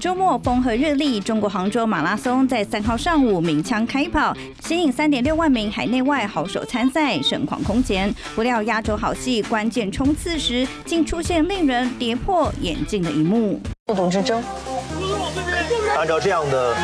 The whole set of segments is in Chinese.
周末风和日丽，中国杭州马拉松在三号上午鸣枪开跑，吸引三点六万名海内外好手参赛，盛况空前。不料压轴好戏关键冲刺时，竟出现令人跌破眼镜的一幕。不同之争，按照这样的。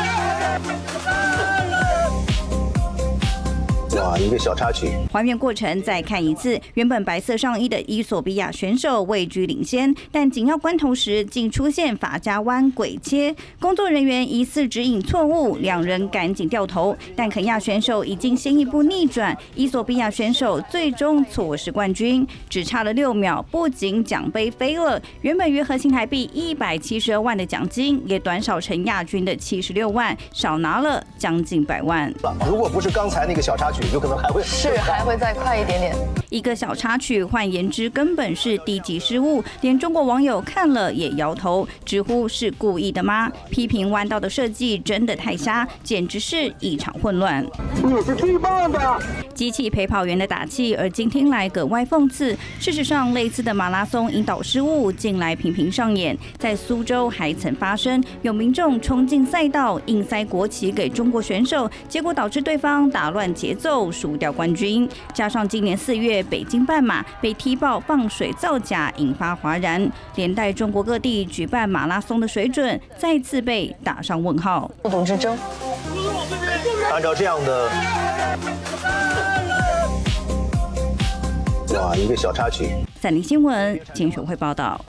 哇，一个小插曲。还原过程再看一次。原本白色上衣的伊索比亚选手位居领先，但紧要关头时竟出现法家湾鬼切，工作人员疑似指引错误，两人赶紧掉头。但肯亚选手已经先一步逆转，伊索比亚选手最终错失冠军，只差了六秒。不仅奖杯飞了，原本约合新台币一百七十二万的奖金，也短少成亚军的七十六万，少拿了将近百万。如果不是刚才那个小插曲。有可能还会是还会再快一点点。一个小插曲，换言之，根本是低级失误，连中国网友看了也摇头，直呼是故意的吗？批评弯道的设计真的太瞎，简直是一场混乱。你是最棒的！机器陪跑员的打气，而今听来格外讽刺。事实上，类似的马拉松引导失误近来频频上演，在苏州还曾发生，有民众冲进赛道硬塞国旗给中国选手，结果导致对方打乱节奏。输掉冠军，加上今年四月北京半马被踢爆放水造假，引发哗然，连带中国各地举办马拉松的水准再次被打上问号。速度之争，按照这样的，哇，一个小插曲。三立新闻金选会报道。